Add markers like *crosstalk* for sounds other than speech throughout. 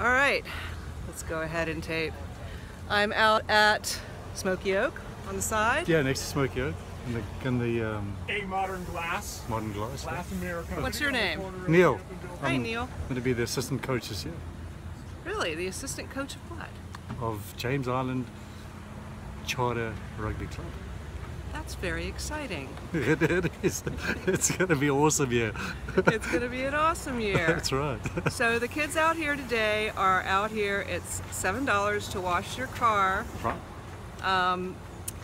All right, let's go ahead and tape. I'm out at Smoky Oak on the side. Yeah, next to Smoky Oak in the, in the um, A modern glass. modern glass. Glass America. What's your name? Neil. Hi, Neil. I'm going to be the assistant coach this year Really, the assistant coach of what? of James Island Charter Rugby Club. That's very exciting. it, *laughs* it is. It's going to be awesome here. *laughs* It's going to be an awesome *laughs* year. That's right. So the kids out here today are out here. It's seven dollars to wash your car. right.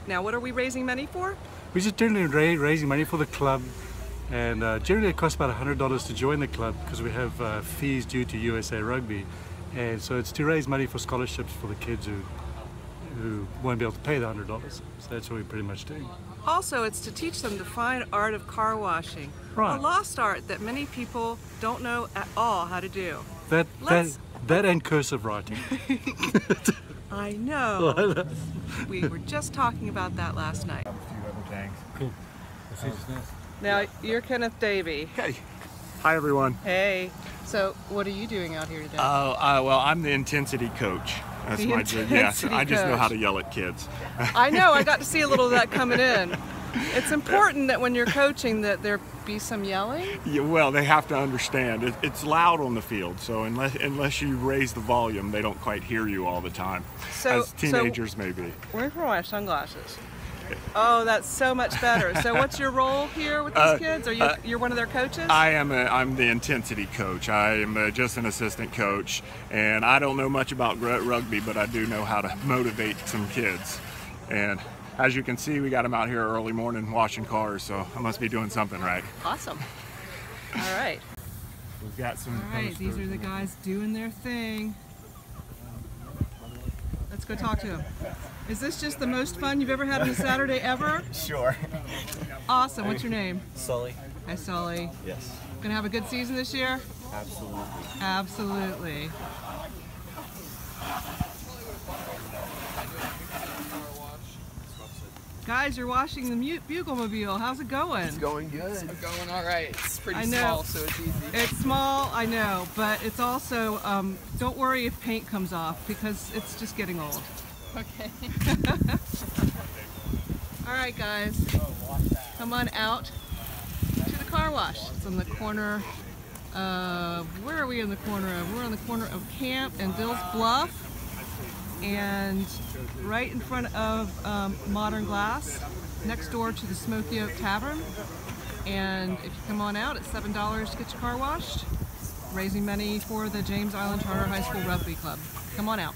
Now, what are we raising money for? We're just generally ra- raising money for the club, and uh, generally it costs about $100 to join the club because we have uh, fees due to USA Rugby, and so it's to raise money for scholarships for the kids who who won't be able to pay the $100. So that's what we're pretty much doing. Also, it's to teach them the fine art of car washing, Right. a lost art that many people don't know at all how to do. That Let's- that that and cursive writing. *laughs* I know. *laughs* we were just talking about that last night. A few other things. Cool. Now, you're Kenneth Davey. Okay. Hi everyone. Hey. So, what are you doing out here today? Oh, uh, well, I'm the intensity coach. That's The my job. Yes, I just know how to yell at kids. *laughs* I know. I got to see a little of that coming in. *laughs* It's important that when you're coaching that there be some yelling. Yeah, well, they have to understand it, it's loud on the field, so unless unless you raise the volume, they don't quite hear you all the time, So- as teenagers maybe. Where are my sunglasses? Oh, that's so much better. So, what's your role here with these Uh, kids? Are you uh, you're one of their coaches? I am a, I'm the intensity coach. I am uh just an assistant coach, and I don't know much about gr- rugby, but I do know how to motivate some kids. And as you can see, we got them out here early morning washing cars, so I must be doing something right. awesome. All right. We've got some. All right. These are the guys doing their thing. Let's go talk to him. Is this just the most fun you've ever had on a Saturday ever? *laughs* Sure. Awesome. What's your name? Sully? Hi, Sully. Yes. Gonna have a good season this year? Absolutely. Absolutely. Guys, you're washing the mu- Bugle Mobile. How's it going? It's going good. It's going all right. It's pretty I know. small, so it's easy. It's small, I know, but it's also, um, don't worry if paint comes off because it's just getting old. Okay. *laughs* *laughs* All right, guys, come on out to the car wash. It's on the corner of, where are we in the corner of? We're on the corner of Camp and Dills Bluff and right in front of um, Modern Glass, next door to the Smoky Oak Tavern. And if you come on out, it's $7 to get your car washed, raising money for the James Island Charter High School Rugby Club. Come on out.